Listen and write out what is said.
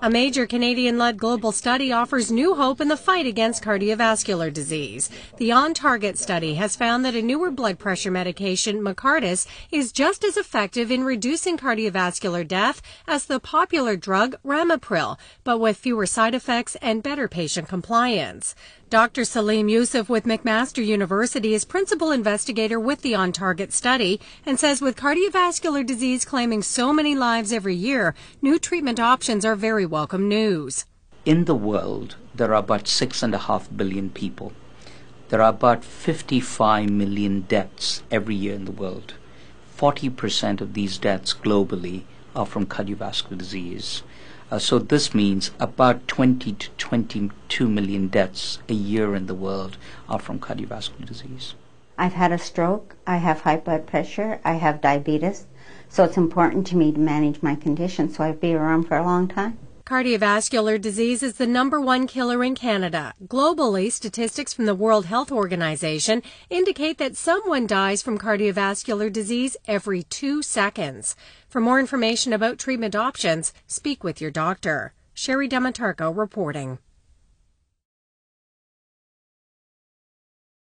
A major Canadian led global study offers new hope in the fight against cardiovascular disease. The On Target study has found that a newer blood pressure medication, Micardis, is just as effective in reducing cardiovascular death as the popular drug Ramipril, but with fewer side effects and better patient compliance. Dr. Salim Yusuf with McMaster University is principal investigator with the On Target study and says with cardiovascular disease claiming so many lives every year, new treatment options are very welcome news. In the world, there are about six and a half billion people. There are about 55 million deaths every year in the world. 40% of these deaths globally are from cardiovascular disease. Uh, so this means about 20 to 22 million deaths a year in the world are from cardiovascular disease. I've had a stroke, I have high blood pressure, I have diabetes, so it's important to me to manage my condition, so I've been around for a long time. Cardiovascular disease is the number one killer in Canada. Globally, statistics from the World Health Organization indicate that someone dies from cardiovascular disease every two seconds. For more information about treatment options, speak with your doctor. Sherry Demetarco reporting.